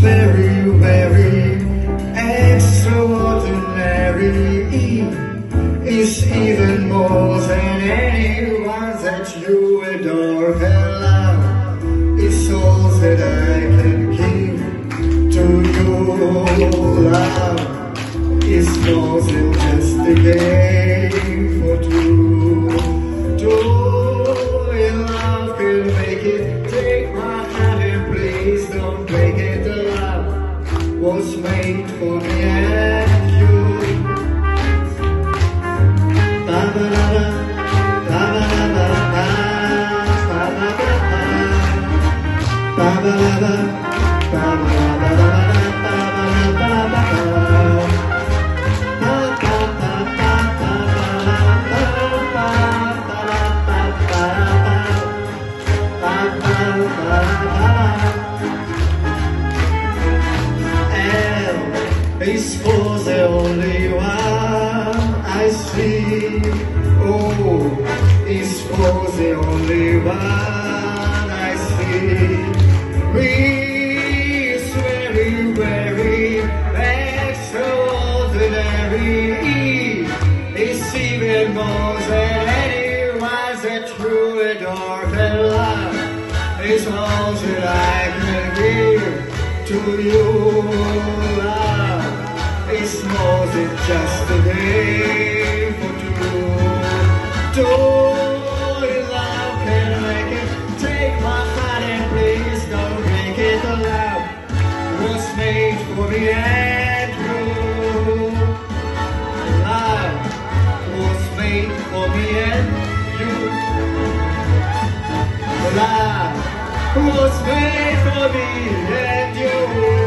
very, very extraordinary. It's even more than anyone that you adore can love. It's all that I can give to you, love. It's more than just a game. Was made for me and you. L is for the only one I see. O is for the only one I see. Is very, very extraordinary. E even more than anyone that you adore and love. It's all that I can give to you. More just a day for two. Two in love can make it. Take my hand and please don't break it. Love was made for me and you. Love was made for me and you. Love was made for me and you.